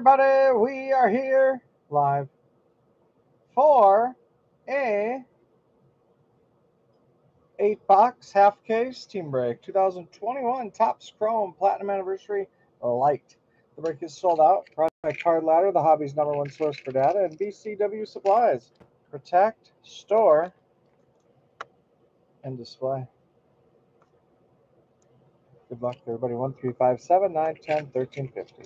everybody. We are here live for a eight box half case team break 2021 Topps Chrome Platinum Anniversary Light. The break is sold out. By Card Ladder, the hobby's number one source for data, and BCW Supplies. Protect, store, and display. Good luck, everybody. 1, 3, 5, 7, 9, 10, 13, 50.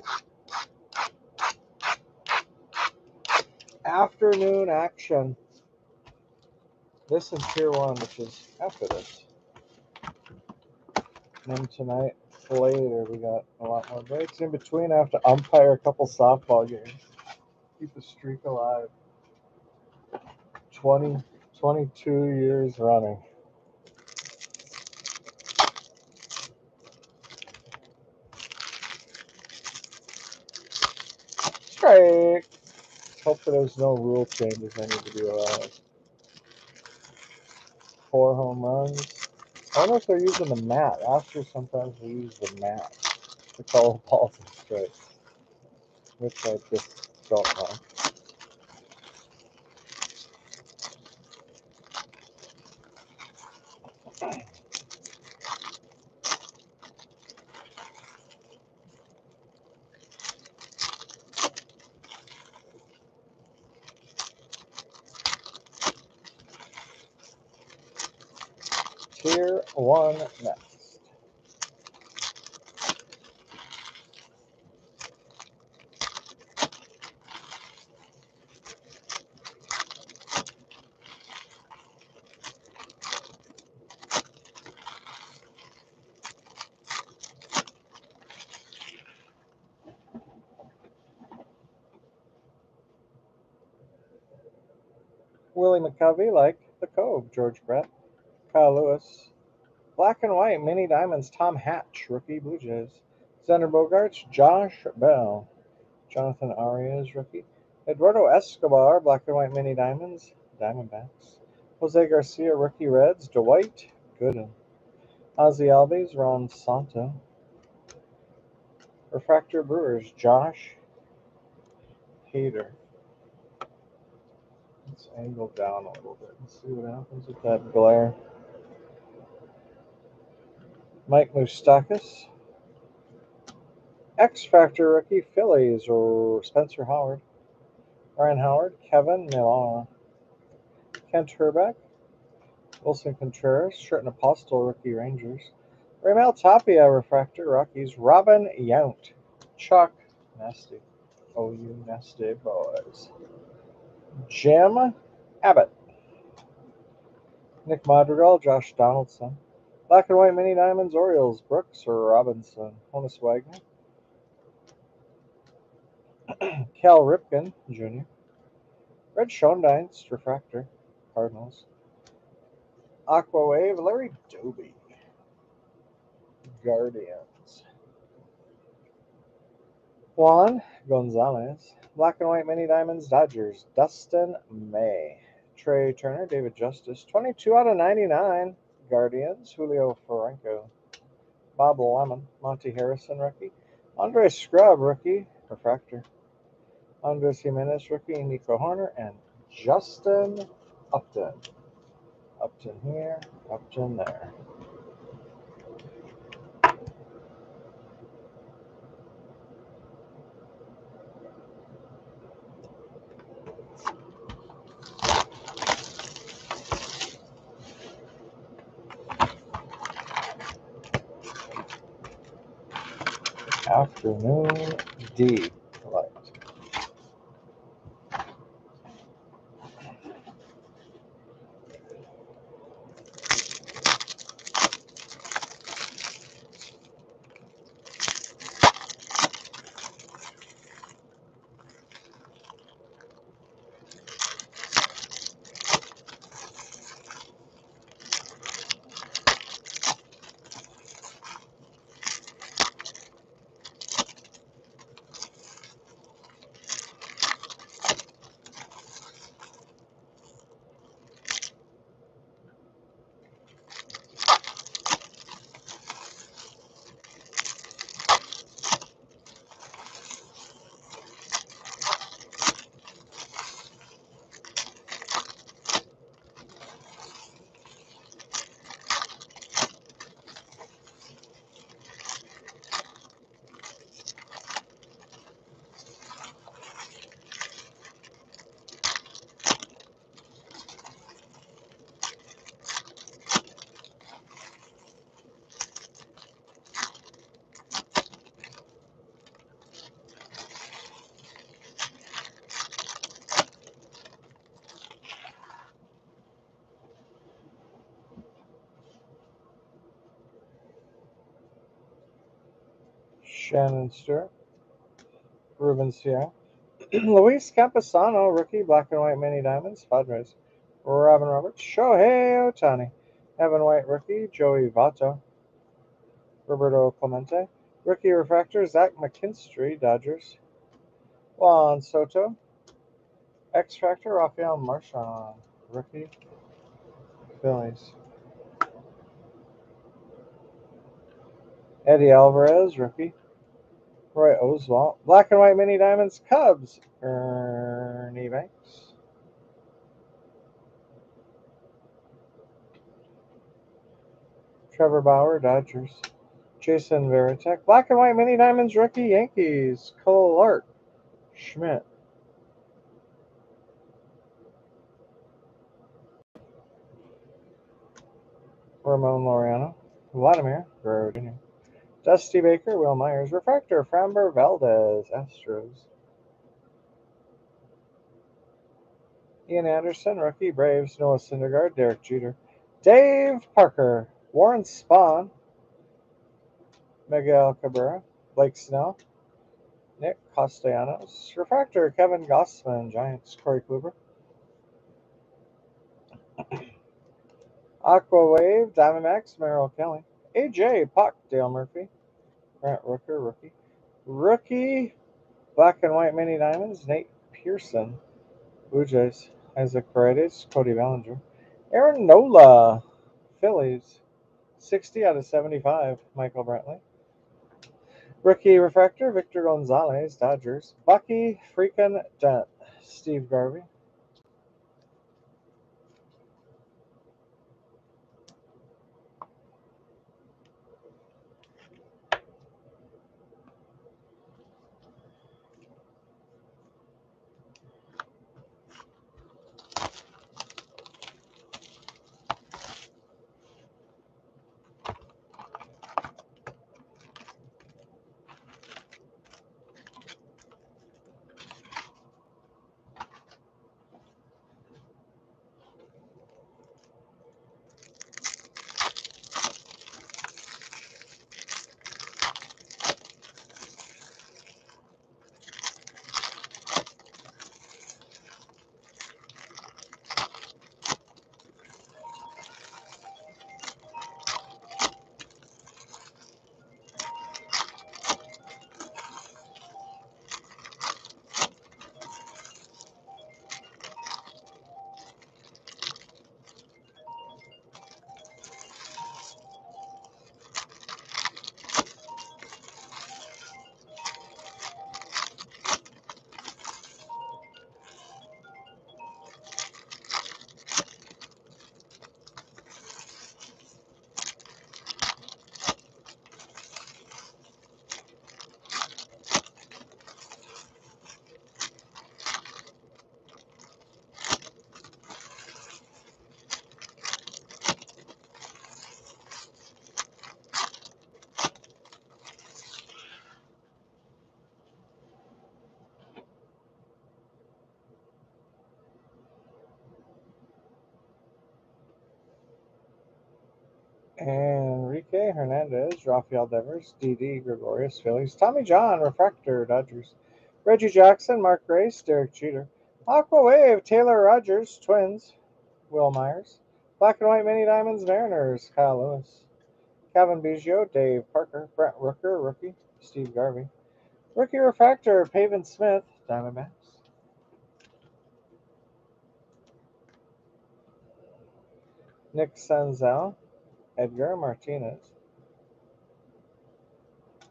Afternoon action. This is Tier 1, which is after this. And then tonight, later, we got a lot more breaks. In between, I have to umpire a couple softball games. Keep the streak alive. 20, 22 years running. Strike. Hopefully there's no rule changes I need to be allowed. Four home runs. I wonder if they're using the mat. After sometimes we use the mat to call balls and strikes. Which I just don't know. Tier 1 next. Willie McCovey, like the Cove, George Brett, Kyle Lewis, Black and White, Mini Diamonds, Tom Hatch, rookie Blue Jays, Xander Bogaerts, Josh Bell, Jonathan Arias, rookie, Eduardo Escobar, Black and White Mini Diamonds, Diamondbacks, Jose Garcia, rookie Reds, Dwight Gooden, Ozzie Albies, Ron Santo, Refractor Brewers, Josh Hader. Let's angle down a little bit and see what happens with that glare. Mike Moustakas. X Factor rookie Phillies or Spencer Howard. Ryan Howard, Kevin Millar. Kent Hrbek. Willson Contreras, Sherten Apostel rookie Rangers. Raimel Tapia Refractor Rockies. Robin Yount. Chuck Nasty. Oh, you nasty boys. Jim Abbott. Nick Madrigal, Josh Donaldson. Black and White Mini Diamonds, Orioles, Brooks or Robinson. Honus Wagner. Cal Ripken, Jr. Red Schoendienst, Refractor, Cardinals. Aqua Wave, Larry Doby. Guardians. Juan Gonzalez. Black and White Mini Diamonds, Dodgers. Dustin May. Trea Turner, David Justice. 22 out of 99. Guardians, Julio Franco. Bob Lemon, Monte Harrison, rookie. Andre Scrubb, rookie. Refractor. Andres Gimenez, rookie. Nico Hoerner. And Justin Upton. Upton here, Upton there. Afternoon D. Shannon Stewart, Ruben Sierra, Luis Campusano, rookie, black and white mini diamonds, Padres. Robin Roberts, Shohei Ohtani, Evan White, rookie, Joey Votto, Roberto Clemente, rookie refractor, Zach McKinstry, Dodgers, Juan Soto, X Factor, Rafael Marchan, rookie, Phillies. Eddy Alvarez, rookie. Roy Oswalt. Oh, Black and white mini diamonds, Cubs. Ernie Banks. Trevor Bauer, Dodgers. Jason Varitek. Black and white mini diamonds, rookie, Yankees. Clarke Schmidt. Ramon Laureano. Vladimir Guerrero. Dusty Baker, Wil Myers, Refractor, Framber Valdez, Astros. Ian Anderson, rookie, Braves, Noah Syndergaard, Derek Jeter. Dave Parker, Warren Spahn, Miguel Cabrera, Blake Snell, Nick Castellanos, Refractor, Kevin Gausman, Giants, Corey Kluber. Aqua Wave, Diamondbacks, Merrill Kelly. AJ Puk, Dale Murphy. Grant Rooker, rookie. Rookie, black and white mini diamonds, Nate Pearson. Blue Jays, Isaac Paredes, Cody Bellinger. Aaron Nola, Phillies. 60 out of 75, Michael Brantley. Rookie refractor, Victor Gonzalez, Dodgers. Bucky freaking Dent, Steve Garvey. Hernandez, Rafael Devers, Didi Gregorius, Phillies, Tommy John, Refractor, Dodgers, Reggie Jackson, Mark Grace, Derek Jeter, Aqua Wave, Taylor Rogers, Twins, Wil Myers, Black and White Mini Diamonds, Mariners, Kyle Lewis, Cavan Biggio, Dave Parker, Brent Rooker, Rookie, Steve Garvey, Rookie Refractor, Pavin Smith, Diamondbacks. Nick Senzel, Edgar Martinez.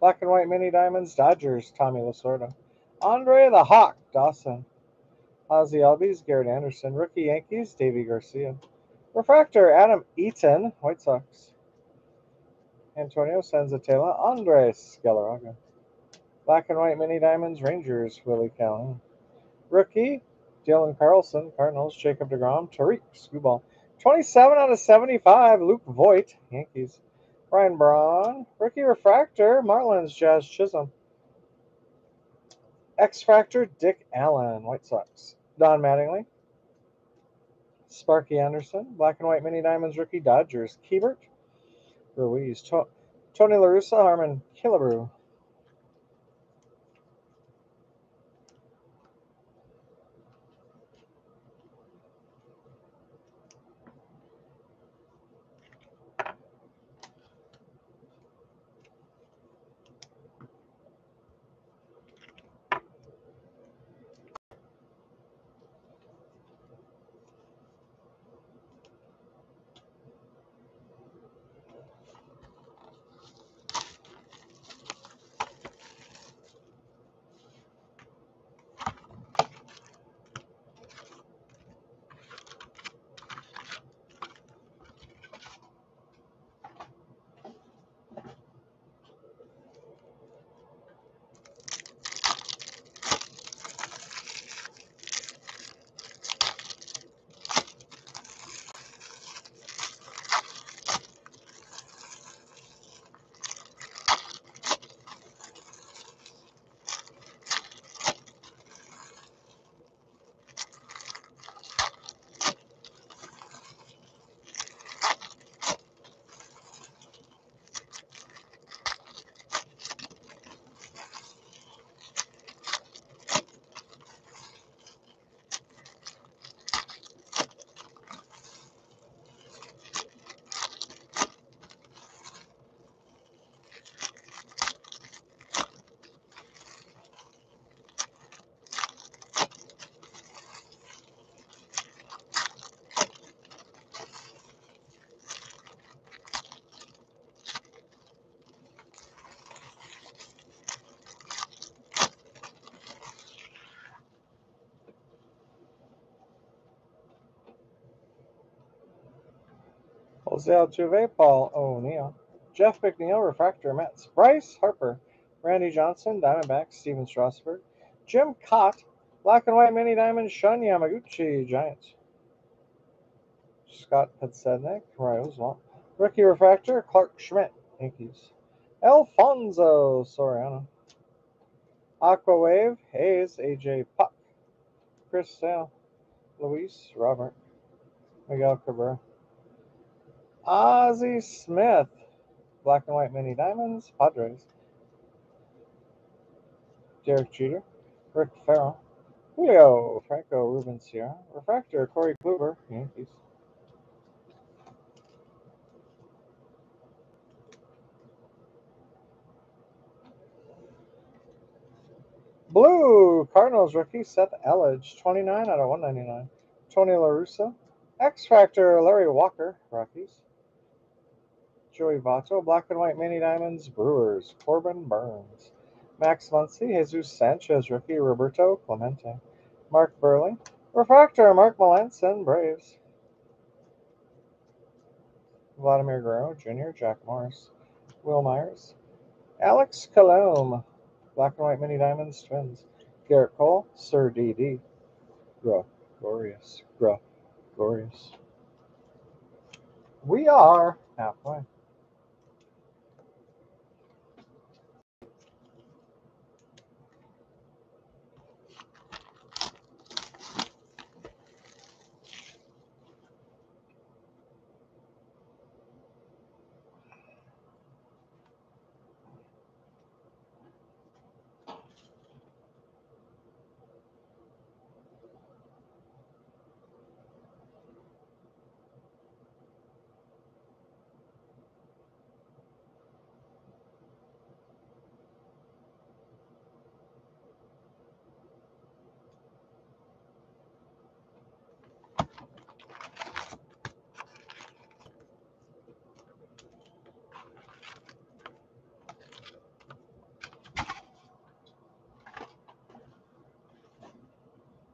Black and white mini diamonds, Dodgers, Tommy Lasorda. Andre the Hawk, Dawson. Ozzie Albies, Garrett Anderson. Rookie Yankees, Deivi Garcia. Refractor, Adam Eaton, White Sox. Antonio Senzatela, Andres Galarraga. Black and white mini diamonds, Rangers, Willie Calhoun. Rookie, Dylan Carlson, Cardinals, Jacob DeGrom, Tarik Skubal. 27 out of 75, Luke Voit, Yankees. Ryan Braun, rookie refractor, Marlins, Jazz Chisholm. X Factor, Dick Allen, White Sox. Don Mattingly. Sparky Anderson, Black and White Mini Diamonds rookie, Dodgers. Keibert, Ruiz. To- Tony La Russa, Harmon Killebrew. Jose Altuve, Paul O'Neill, Jeff McNeil, Refractor Mets, Bryce Harper, Randy Johnson, Diamondbacks, Stephen Strasburg, Jim Cott, Black and White Mini Diamond, Shun Yamaguchi, Giants, Scott Podsednik, Royals, Rookie Refractor, Clarke Schmidt, Yankees, Alfonso Soriano, Aqua Wave, Hayes, AJ Puk, Chris Sale, Luis Robert, Miguel Cabrera, Ozzie Smith, Black and White Mini Diamonds, Padres, Derek Jeter, Rick Ferrell, Julio Franco, Ruben Sierra, Refractor, Corey Kluber, Yankees. Blue Cardinals rookie Seth Elledge, 29 out of 199. Tony LaRussa. X Factor Larry Walker, Rockies. Joey Votto, Black and White Mini Diamonds, Brewers. Corbin Burnes. Max Muncy, Jesus Sanchez, rookie Roberto Clemente. Mark Buehrle. Refractor Mark Melancon, Braves. Vladimir Guerrero Jr., Jack Morris. Wil Myers. Alex Colome. Black and White Mini Diamonds, Twins. Gerrit Cole, Sir DD. Gruff, glorious, gruff, glorious. We are halfway.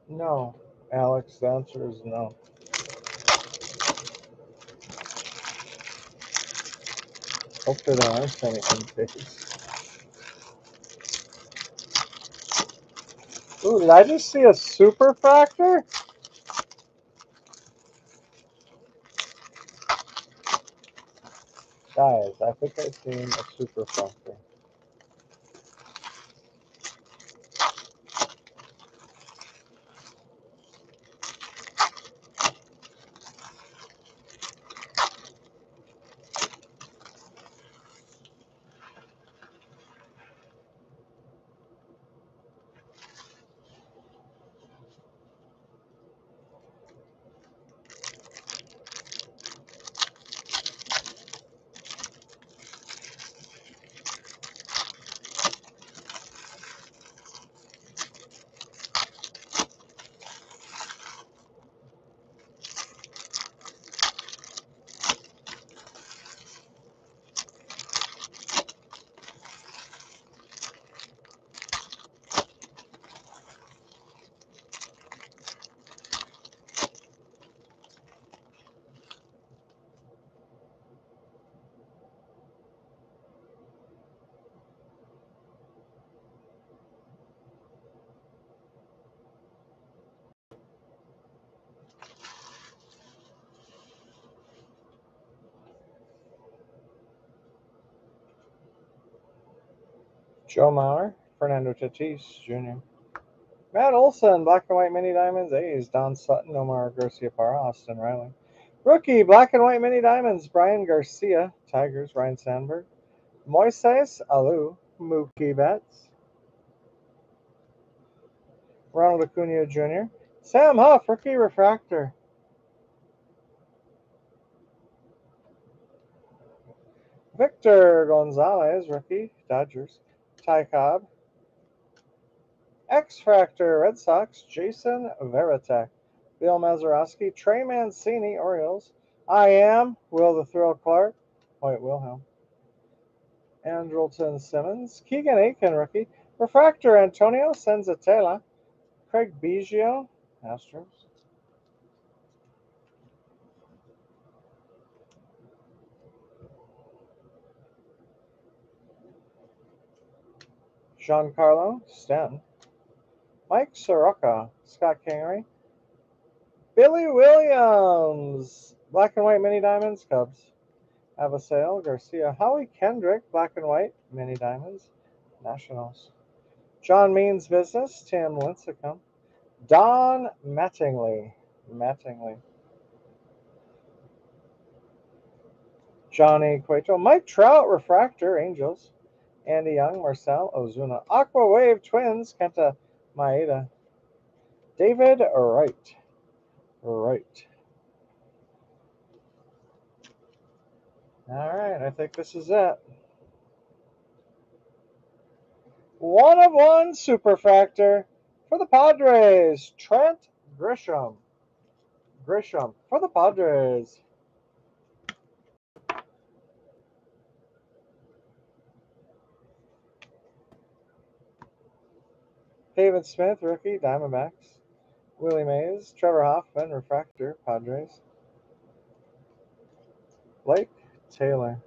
No, Alex, the answer is no. Hopefully there aren't any untakes. Ooh, did I just see a super factor? Guys, I think I've seen a super factor. Joe Mauer, Fernando Tatis Jr., Matt Olson, Black and White Mini Diamonds, A's, Don Sutton, Omar Garciaparra, Austin Riley. Rookie, Black and White Mini Diamonds, Bryan Garcia, Tigers, Ryne Sandberg. Moises Alou, Mookie Betts. Ronald Acuna Jr., Sam Huff, Rookie Refractor. Victor Gonzalez, Rookie, Dodgers. Ty Cobb. X Factor Red Sox, Jason Varitek. Bill Mazeroski, Trey Mancini, Orioles. I am Will the Thrill Clark, Hoyt Wilhelm. Andrelton Simmons, Keegan Akin, rookie. Refractor Antonio Senzatela, Craig Biggio, Astros. Giancarlo Sten, Mike Soroka, Scott Kingery, Billy Williams, Black and White Mini Diamonds, Cubs. Avisail Garcia, Howie Kendrick, Black and White Mini Diamonds, Nationals. John Means Business, Tim Lincecum. Don Mattingly, Mattingly. Johnny Cueto, Mike Trout, Refractor, Angels. Andy Young, Marcell Ozuna. Aqua Wave Twins, Kenta Maeda. David Wright. Wright. All right, I think this is it. One of one super factor for the Padres, Trent Grisham. Grisham for the Padres. David Smith, rookie, Diamondbacks. Willie Mays, Trevor Hoffman, refractor, Padres. Blake Taylor.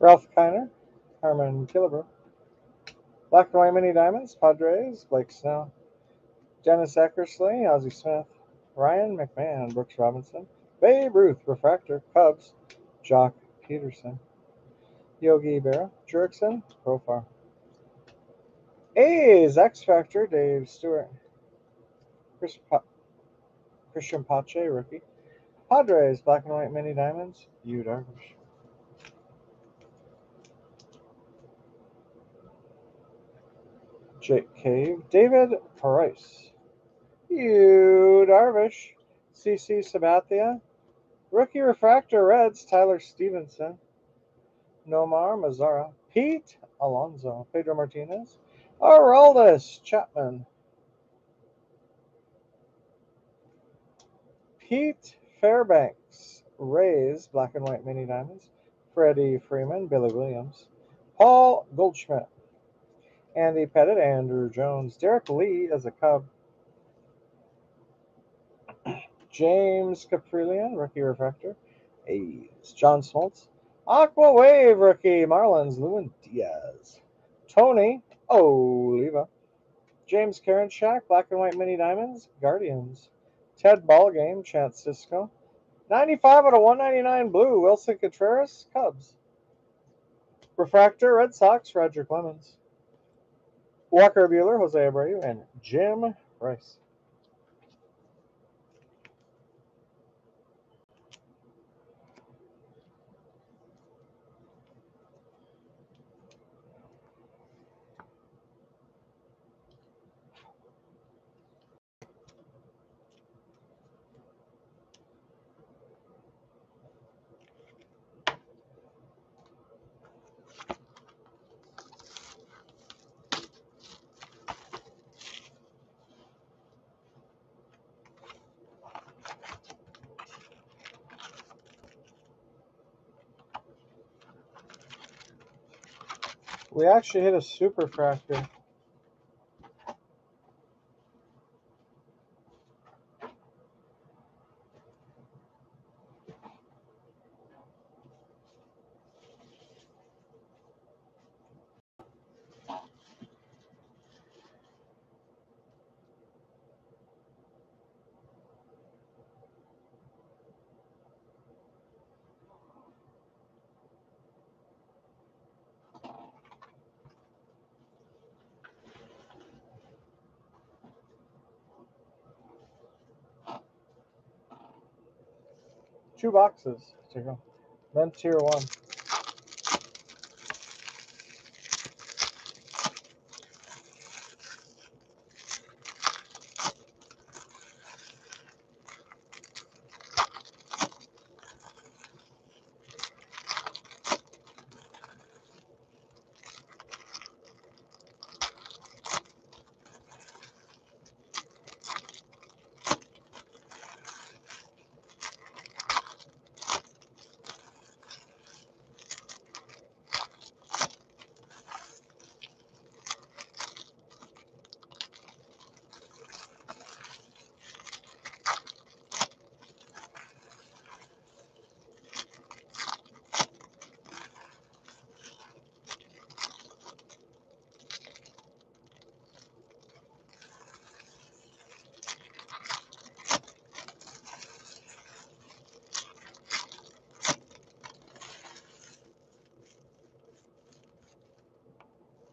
Ralph Kiner, Harmon Killebrew. Black and White Mini Diamonds, Padres, Blake Snell. Dennis Eckersley, Ozzie Smith. Ryan McMahon, Brooks Robinson. Babe Ruth, Refractor, Cubs, Joc Pederson, Yogi Berra, Jurickson, Profar. A's, X Factor, Dave Stewart. Chris pa- Christian Pache, rookie. Padres, Black and White Mini Diamonds, Yu Darvish. Jake Cave, David Price, Yu Darvish, CC Sabathia, Rookie Refractor Reds, Tyler Stephenson, Nomar Mazara, Pete Alonso, Pedro Martinez, Aroldis Chapman, Pete Fairbanks, Rays, Black and White Mini Diamonds, Freddie Freeman, Billy Williams, Paul Goldschmidt, Andy Pettitte, Andruw Jones, Derrek Lee as a Cub, James Kaprielian, rookie refractor, A's, John Smoltz, Aqua Wave rookie, Marlins, Lewin Diaz, Tony Oliva, James Karinchak, Black and White Mini Diamonds, Guardians, Ted Ballgame, Chance Sisco, 95 out of 199 blue, Willson Contreras, Cubs. Refractor, Red Sox, Roger Clemens. Walker Buehler, Jose Abreu, and Jim Rice. We actually hit a super Two boxes to go. Then tier one.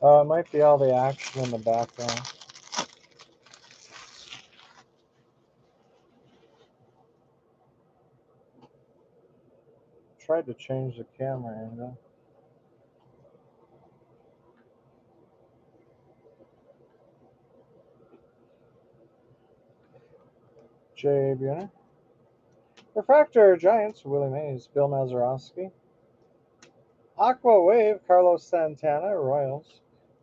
Uh, it might be all the action in the background. Tried to change the camera angle. Jay Buhner. Refractor Giants, Willie Mays, Bill Mazeroski. Aqua Wave, Carlos Santana, Royals.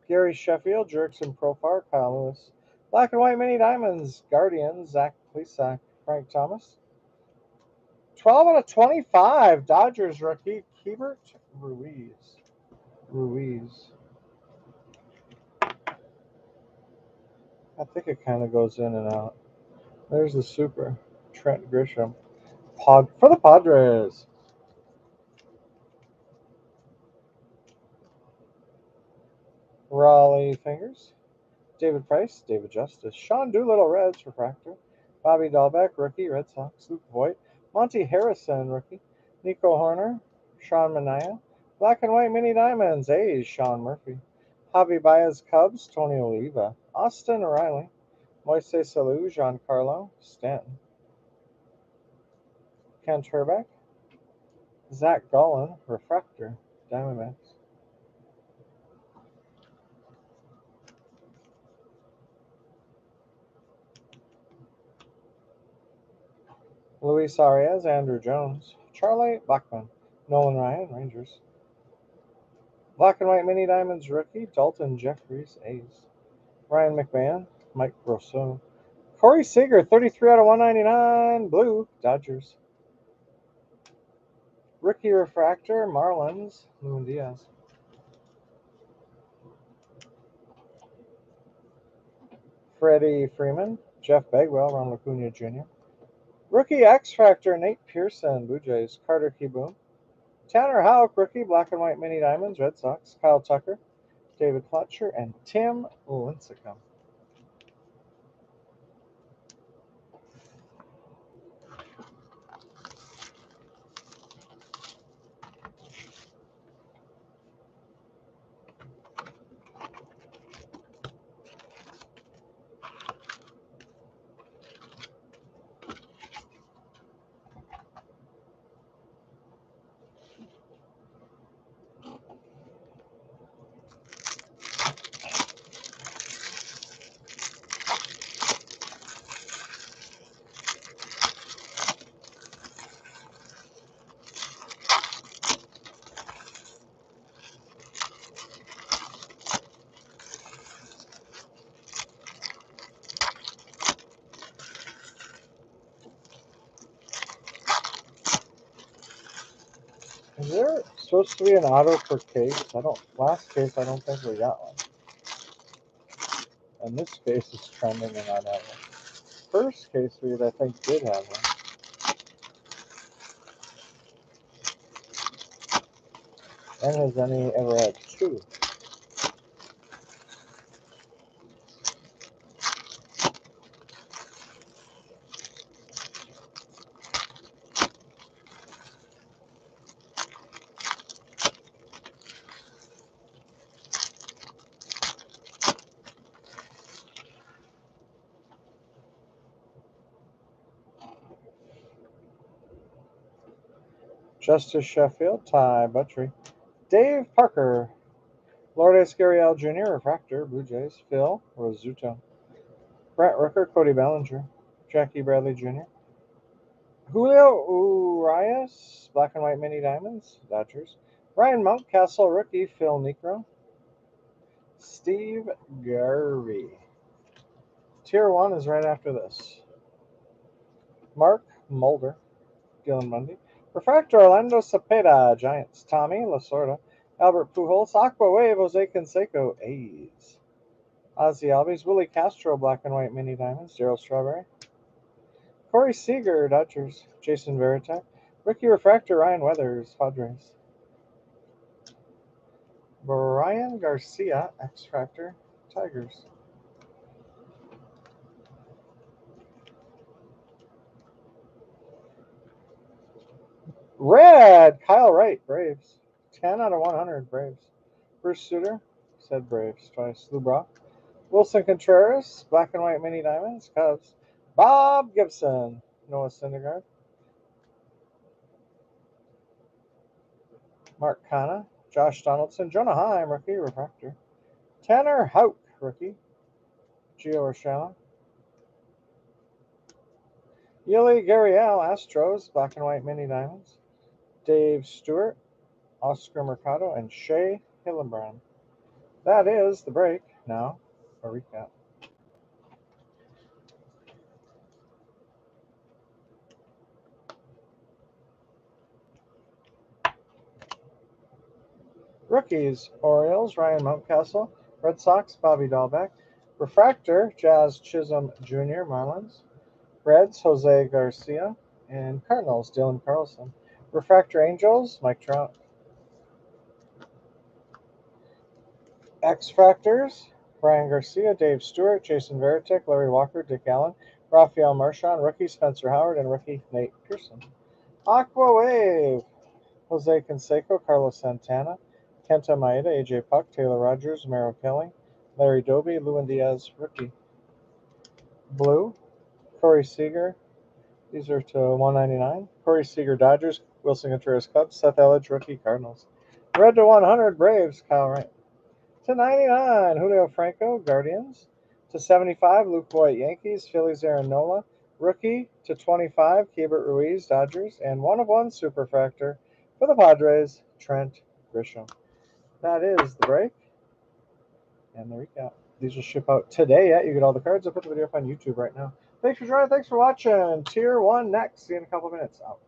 Gary Sheffield, Jurickson Profar, Kyle Lewis. Black and White Mini Diamonds, Guardians, Zach Plesac, Frank Thomas. 12 out of 25, Dodgers rookie, Keibert Ruiz. Ruiz. I think it kind of goes in and out. There's the super. Trent Grisham. Pod for the Padres. Rollie Fingers. David Price, David Justice, Sean Doolittle, Reds, Refractor, Bobby Dalbec, rookie, Red Sox, Luke Voit, Monte Harrison, rookie, Nico Hoerner, Sean Manaea, Black and White Mini Diamonds, A's, Sean Murphy, Javi Baez, Cubs, Tony Oliva, Austin Riley, Moises Salou, Giancarlo, Stanton, Kent Hrbek, Zach Gallen, Refractor, Diamondbacks. Luis Arraez, Andruw Jones, Charlie Blackmon, Nolan Ryan, Rangers. Black and White Mini Diamonds rookie, Daulton Jefferies, A's. Ryan McMahon, Mike Rousseau. Corey Seager, 33 out of 199, Blue, Dodgers. Rookie Refractor, Marlins, Lewin Diaz. Freddie Freeman, Jeff Bagwell, Ron Acuna Jr. Rookie X Factor, Nate Pearson, Blue Jays, Carter Kieboom. Tanner Houck, rookie, Black and White Mini Diamonds, Red Sox, Kyle Tucker, David Fletcher, and Tim Lincecum. To be an auto per case. I don't. Last case, I don't think we got one. And this case is trending and not having one. First case we I think did have one. And has any ever had two? Justice Sheffield, Ty Buttrey, Dave Parker, Lourdes Gurriel Jr., Refractor, Blue Jays, Phil Rizzuto, Brent Rooker, Cody Bellinger, Jackie Bradley Jr., Julio Urias, Black and White Mini Diamonds, Dodgers, Ryan Mountcastle, rookie, Phil Niekro, Steve Garvey. Tier 1 is right after this. Mark Mulder, Dylan Mundy, Refractor Orlando Cepeda, Giants. Tommy Lasorda, Albert Pujols, Aqua Wave, Jose Canseco, A's. Ozzie Albies, Willi Castro, Black and White Mini Diamonds, Darryl Strawberry. Corey Seager, Dodgers. Jason Varitek. Ricky Refractor, Ryan Weathers, Padres. Bryan Garcia, X Factor, Tigers. Red, Kyle Wright, Braves. 10 out of 100, Braves. Bruce Sutter, said Braves twice. Lou Brock. Willson Contreras, Black and White Mini Diamonds, Cubs. Bob Gibson, Noah Syndergaard. Mark Canha, Josh Donaldson, Jonah Heim, rookie, refractor. Tanner Houck, rookie. Gio Urshela. Yuli Gurriel, Astros, Black and White Mini Diamonds. Dave Stewart, Oscar Mercado, and Shea Hillenbrand. That is the break. Now, a recap. Rookies, Orioles, Ryan Mountcastle, Red Sox, Bobby Dalbec, Refractor, Jazz Chisholm Jr., Marlins, Reds, Jose Garcia, and Cardinals, Dylan Carlson. Refractor Angels, Mike Trout. X Factors, Bryan Garcia, Dave Stewart, Jason Varitek, Larry Walker, Dick Allen, Rafael Marchan, rookie Spencer Howard, and rookie Nate Pearson. Aqua Wave, Jose Canseco, Carlos Santana, Kenta Maeda, AJ Puk, Taylor Rogers, Merrill Kelly, Larry Doby, Lewin Diaz, rookie. Blue, Corey Seager, these are to 199. Corey Seager, Dodgers, Willson Contreras Cubs, Seth Elledge, rookie Cardinals. Red to 100 Braves, Kyle Wright. To 99 Julio Franco, Guardians. To 75 Luke Voit, Yankees, Phillies Aaron Nola. Rookie to 25 Keibert Ruiz, Dodgers. And one of one Superfractor for the Padres, Trent Grisham. That is the break and the recap. These will ship out today. Yeah, you get all the cards. I'll put the video up on YouTube right now. Thanks for joining. Thanks for watching. Tier 1 next. See you in a couple minutes. Out.